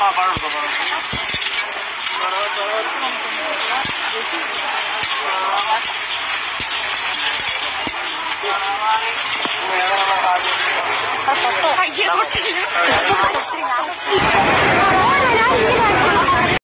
Ah, barulho, barulho. パパる。